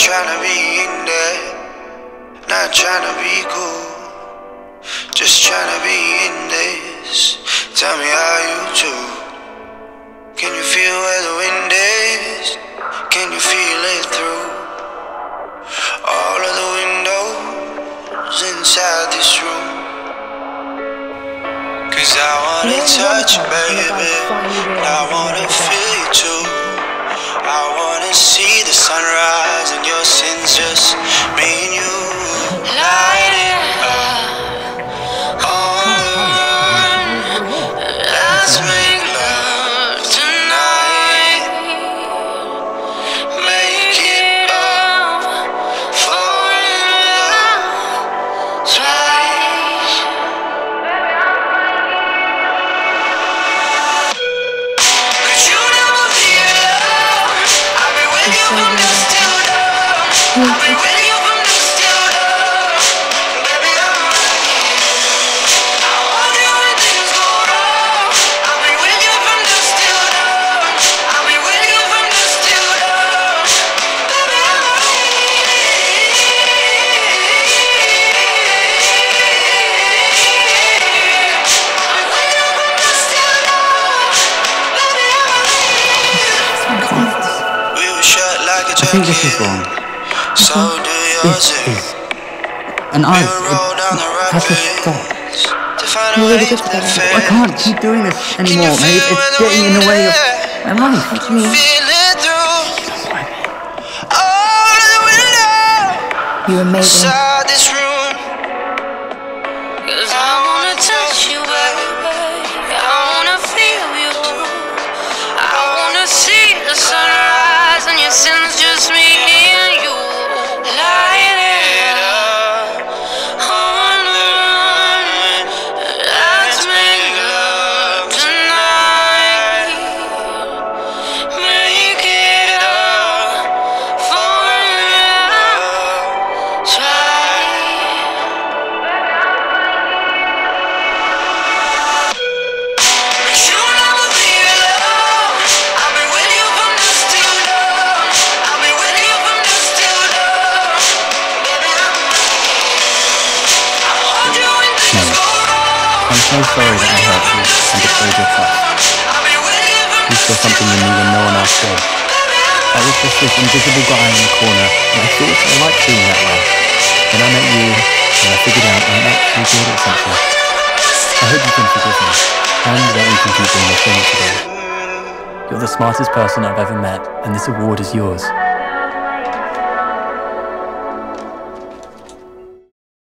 tryna be in there, not tryna be cool. Just tryna be in this. Tell me how you do. Can you feel where the wind is? Can you feel it through all of the windows inside this room? Cause I wanna touch you, baby. And I wanna feel you too. Think this is wrong. So do yours. This is. And I. Roll down the It has to stop. rapids to find a You're really way good that at it. I fits. can't keep doing this anymore, mate. It's getting in the way of my life. What do you mean? Feel it through all of the windows You're amazing. inside this room. So sorry that I hurt you and betrayed your trust. You saw something in me when no one else did. I was just this invisible guy in the corner, and I thought I liked being that way. Then I met you, and I figured out I'm actually good at something. I hope you can forgive me, and that we can keep doing this thing together. You're the smartest person I've ever met, and this award is yours.